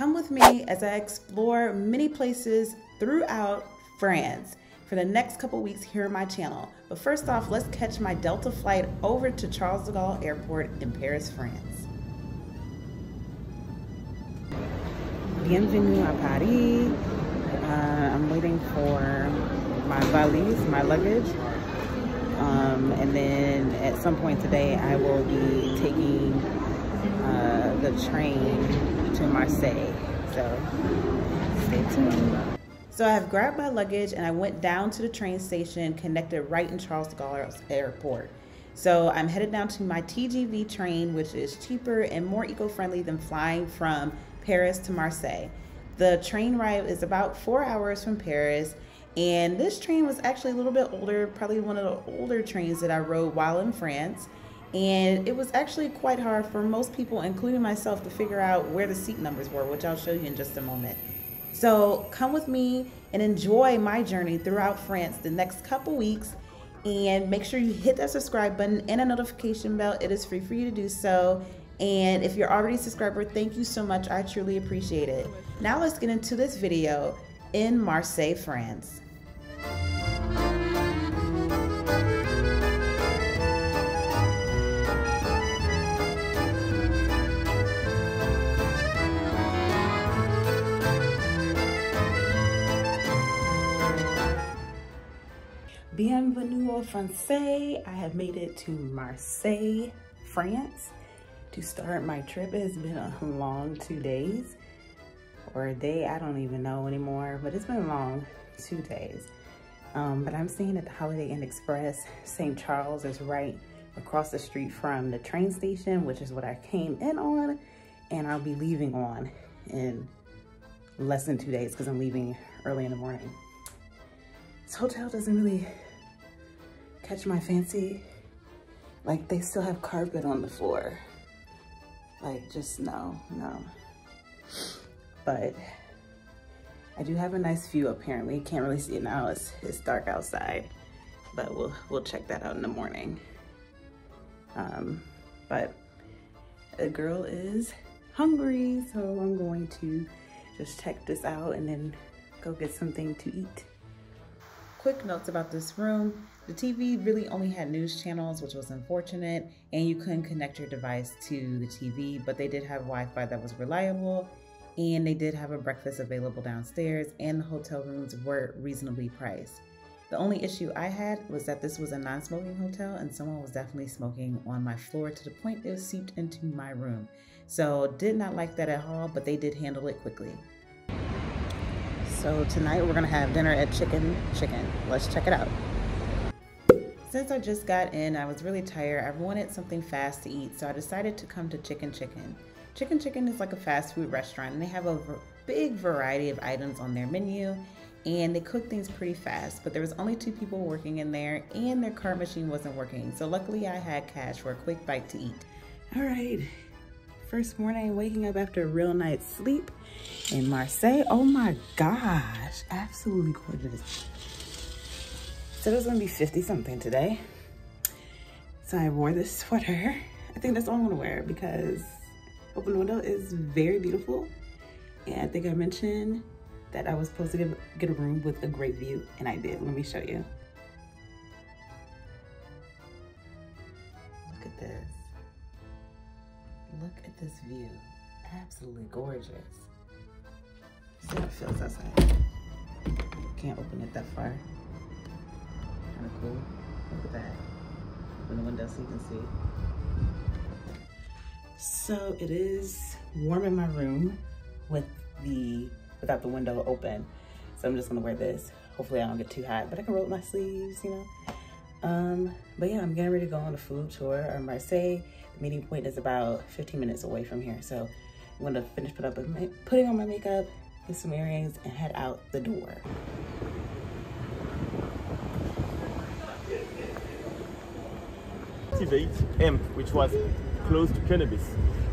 come with me as I explore many places throughout France for the next couple weeks here on my channel. But first off, let's catch my Delta flight over to Charles de Gaulle Airport in Paris, France. Bienvenue à Paris. Uh, I'm waiting for my valise, my luggage. Um, and then at some point today, I will be taking uh, the train to Marseille. So stay tuned. So I have grabbed my luggage and I went down to the train station connected right in Charles de Gaulle Airport. So I'm headed down to my TGV train, which is cheaper and more eco-friendly than flying from Paris to Marseille. The train ride is about four hours from Paris and this train was actually a little bit older, probably one of the older trains that I rode while in France. And it was actually quite hard for most people, including myself, to figure out where the seat numbers were, which I'll show you in just a moment. So come with me and enjoy my journey throughout France the next couple weeks. And make sure you hit that subscribe button and a notification bell. It is free for you to do so. And if you're already a subscriber, thank you so much. I truly appreciate it. Now let's get into this video in Marseille, France. Bienvenue au Francais. I have made it to Marseille, France to start my trip. It has been a long two days or a day. I don't even know anymore, but it's been long two days. Um, but I'm staying at the Holiday Inn Express. St. Charles is right across the street from the train station, which is what I came in on. And I'll be leaving on in less than two days because I'm leaving early in the morning. This hotel doesn't really catch my fancy. Like they still have carpet on the floor. Like just no, no. But I do have a nice view apparently. Can't really see it now, it's, it's dark outside. But we'll, we'll check that out in the morning. Um, but the girl is hungry, so I'm going to just check this out and then go get something to eat. Quick notes about this room. The TV really only had news channels, which was unfortunate, and you couldn't connect your device to the TV, but they did have Wi-Fi that was reliable, and they did have a breakfast available downstairs, and the hotel rooms were reasonably priced. The only issue I had was that this was a non-smoking hotel and someone was definitely smoking on my floor to the point it seeped into my room. So did not like that at all, but they did handle it quickly. So tonight we're gonna have dinner at Chicken Chicken. Let's check it out. Since I just got in, I was really tired. I wanted something fast to eat, so I decided to come to Chicken Chicken. Chicken Chicken is like a fast food restaurant and they have a big variety of items on their menu and they cook things pretty fast, but there was only two people working in there and their card machine wasn't working. So luckily I had cash for a quick bite to eat. All right, First morning, waking up after a real night's sleep in Marseille. Oh my gosh, absolutely gorgeous. Said it was gonna be 50 something today. So I wore this sweater. I think that's all I'm gonna wear because open window is very beautiful. And I think I mentioned that I was supposed to get, get a room with a great view and I did. Let me show you. This view. Absolutely gorgeous. See how it feels outside. Can't open it that far. Kind of cool. Look at that. Open the window so you can see. So it is warm in my room with the without the window open. So I'm just gonna wear this. Hopefully I don't get too hot, but I can roll up my sleeves, you know. Um, but yeah, I'm getting ready to go on a food tour or Marseille. Meeting point is about 15 minutes away from here. So I'm gonna finish put up my, putting on my makeup, get some earrings, and head out the door. hemp, which was close to cannabis.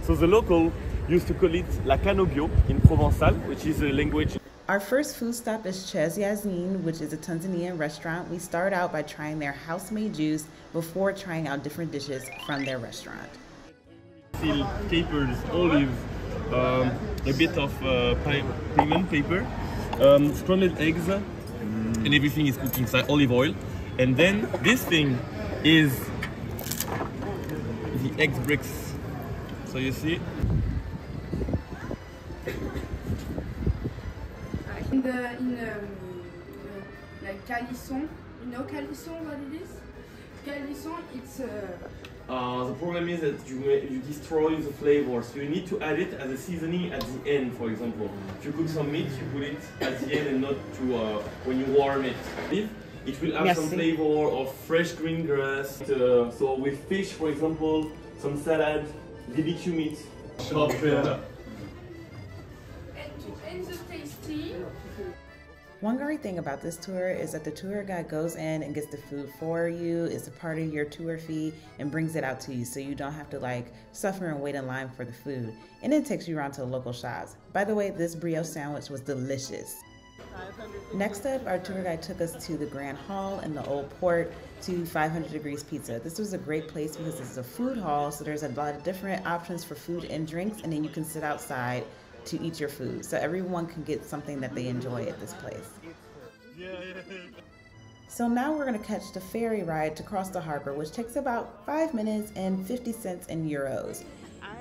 So the local used to call it la canobio in Provençal, which is a language our first food stop is Chez Yazine, which is a Tunisian restaurant. We start out by trying their house-made juice before trying out different dishes from their restaurant. capers, olives, um, a bit of uh, payment paper, um, scrambled eggs, and everything is cooked inside olive oil. And then this thing is the egg bricks. So you see. In the in um, like calisson, you know calisson what it is? Calisson, it's uh, uh, the problem is that you, you destroy the flavor, so you need to add it as a seasoning at the end, for example. If you cook some meat, you put it at the end and not to uh, when you warm it. If It will have Merci. some flavor of fresh green grass. Uh, so with fish, for example, some salad, BBQ meat, One great thing about this tour is that the tour guide goes in and gets the food for you. It's a part of your tour fee and brings it out to you so you don't have to like suffer and wait in line for the food. And it takes you around to the local shops. By the way, this brioche sandwich was delicious. Next up, our tour guide took us to the Grand Hall in the Old Port to 500 Degrees Pizza. This was a great place because it's a food hall, so there's a lot of different options for food and drinks, and then you can sit outside to eat your food. So everyone can get something that they enjoy at this place. So now we're going to catch the ferry ride to cross the harbor, which takes about 5 minutes and 50 cents in euros.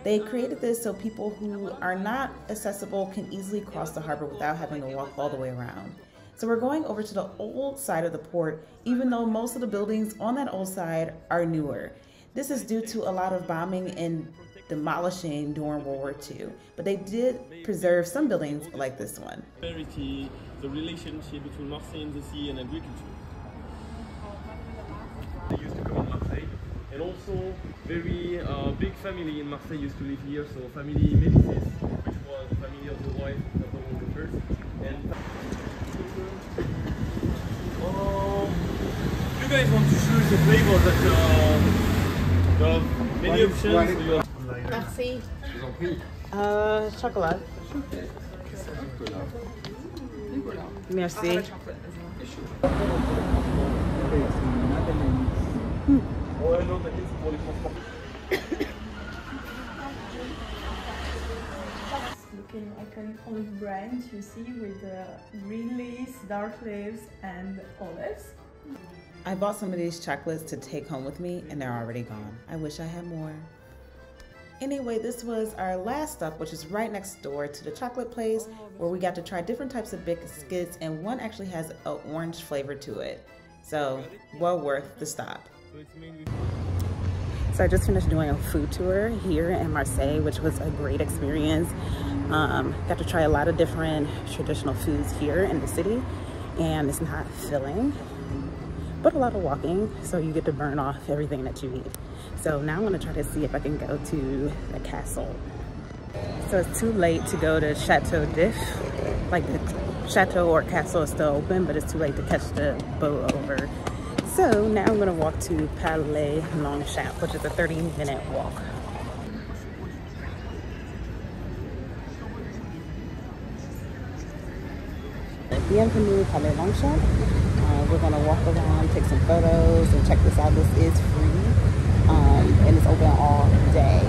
They created this so people who are not accessible can easily cross the harbor without having to walk all the way around. So we're going over to the old side of the port, even though most of the buildings on that old side are newer. This is due to a lot of bombing and demolishing during World War II. But they did preserve some buildings like this one. The relationship between Marseille and the sea and agriculture. They used to come in Marseille. And also, very uh, big family in Marseille used to live here. So family Médicis, which was the family of the wife of Napoleon the First. And um, you guys want to choose the flavor that uh, the many options. Uh, Merci. Euh, chocolat. Merci. Looking like an olive branch, you see, with the green leaves, dark leaves, and olives. I bought some of these chocolates to take home with me, and they're already gone. I wish I had more. Anyway, this was our last stop, which is right next door to the chocolate place, where we got to try different types of biscuits, and one actually has an orange flavor to it. So, well worth the stop. So I just finished doing a food tour here in Marseille, which was a great experience. Um, got to try a lot of different traditional foods here in the city, and it's not filling, but a lot of walking, so you get to burn off everything that you eat. So now I'm gonna try to see if I can go to the castle. So it's too late to go to Chateau d'If. Like the chateau or castle is still open, but it's too late to catch the boat over. So now I'm gonna walk to Palais Longchamp, which is a 30 minute walk. Bienvenue Palais Longchamp. Uh, we're gonna walk around, take some photos, and check this out. This is free um, and it's open all day.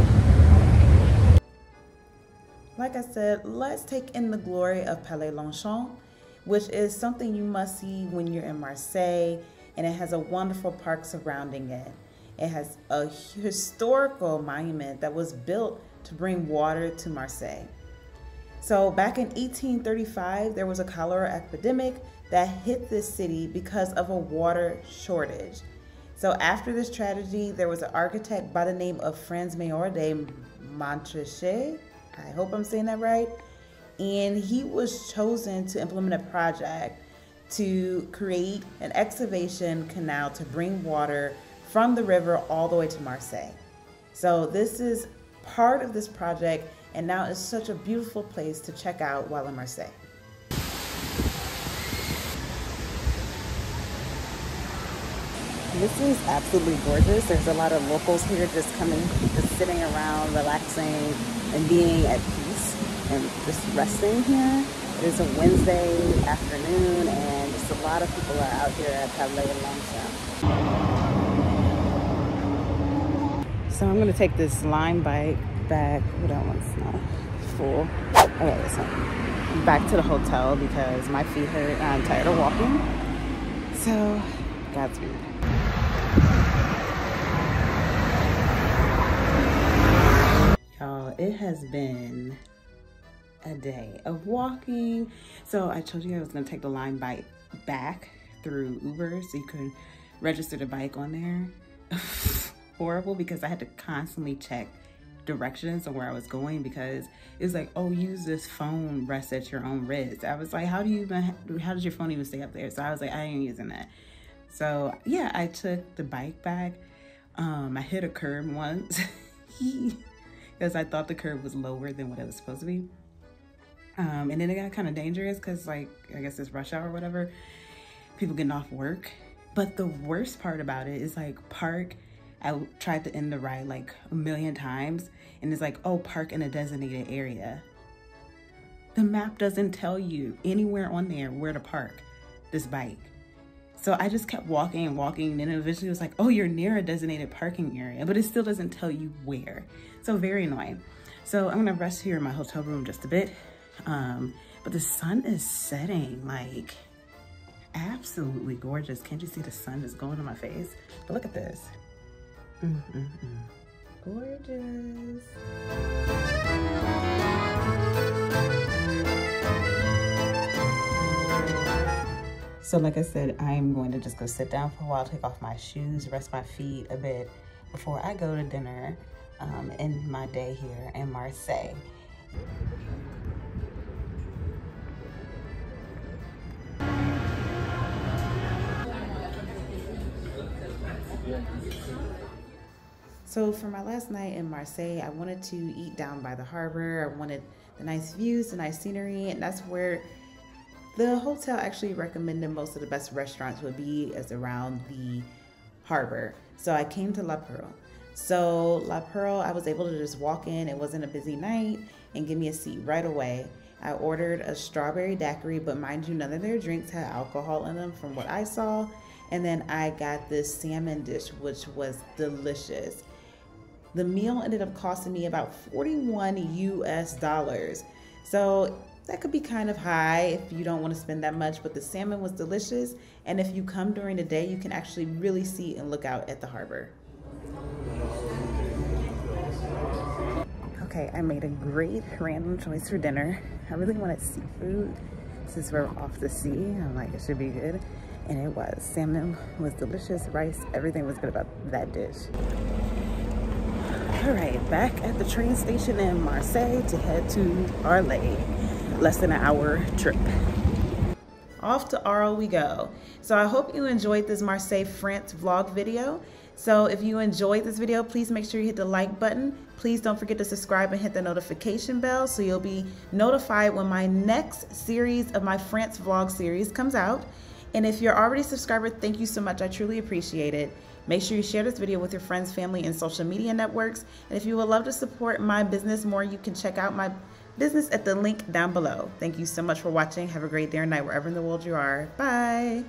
Like I said, let's take in the glory of Palais Longchamp, which is something you must see when you're in Marseille, and it has a wonderful park surrounding it. It has a historical monument that was built to bring water to Marseille. So back in 1835, there was a cholera epidemic that hit this city because of a water shortage. So after this tragedy, there was an architect by the name of Franz Mayor de Montricher. I hope I'm saying that right. And he was chosen to implement a project to create an excavation canal to bring water from the river all the way to Marseille. So this is part of this project and now it's such a beautiful place to check out while in Marseille. This is absolutely gorgeous. There's a lot of locals here just coming, just sitting around, relaxing, and being at peace and just resting here. It is a Wednesday afternoon, and just a lot of people are out here at Palais Longchamp. So I'm gonna take this Lime bike back. What I want now. full. Okay, so back to the hotel because my feet hurt and I'm tired of walking. So, Godspeed. Y'all, it has been a day of walking. So I told you I was gonna take the Lime bike back through Uber so you could register the bike on there. Horrible because I had to constantly check directions on where I was going because it was like, oh, use this phone rest at your own risk. I was like, how do you even, how does your phone even stay up there? So I was like, I ain't using that. So yeah, I took the bike back. Um, I hit a curb once because I thought the curb was lower than what it was supposed to be. Um, and then it got kind of dangerous because like, I guess it's rush hour or whatever, people getting off work. But the worst part about it is like park, I tried to end the ride like a million times and it's like, oh, park in a designated area. The map doesn't tell you anywhere on there where to park this bike. So I just kept walking and walking and eventually it was like, oh, you're near a designated parking area, but it still doesn't tell you where. So very annoying. So I'm gonna rest here in my hotel room just a bit. Um, but the sun is setting like absolutely gorgeous. Can't you see the sun is going on my face? But look at this. Mm -mm -mm. Gorgeous. So like I said, I'm going to just go sit down for a while, take off my shoes, rest my feet a bit before I go to dinner um, end my day here in Marseille. So for my last night in Marseille, I wanted to eat down by the harbor. I wanted the nice views, the nice scenery, and that's where the hotel actually recommended most of the best restaurants would be as around the harbor. So I came to La Perle. So La Perle, I was able to just walk in. It wasn't a busy night and give me a seat right away. I ordered a strawberry daiquiri, but mind you, none of their drinks had alcohol in them from what I saw. And then I got this salmon dish, which was delicious. The meal ended up costing me about 41 US dollars. So that could be kind of high if you don't want to spend that much, but the salmon was delicious. And if you come during the day, you can actually really see and look out at the harbor. Okay, I made a great random choice for dinner. I really wanted seafood since we're off the sea. I'm like, it should be good. And it was. Salmon was delicious, rice, everything was good about that dish. All right, back at the train station in Marseille to head to Arles less than an hour trip. Off to Arles we go. So I hope you enjoyed this Marseille, France vlog video. So if you enjoyed this video, please make sure you hit the like button. Please don't forget to subscribe and hit the notification bell so you'll be notified when my next series of my France vlog series comes out. And if you're already a subscriber, thank you so much. I truly appreciate it. Make sure you share this video with your friends, family, and social media networks. And if you would love to support my business more, you can check out my business at the link down below. Thank you so much for watching. Have a great day or night wherever in the world you are. Bye.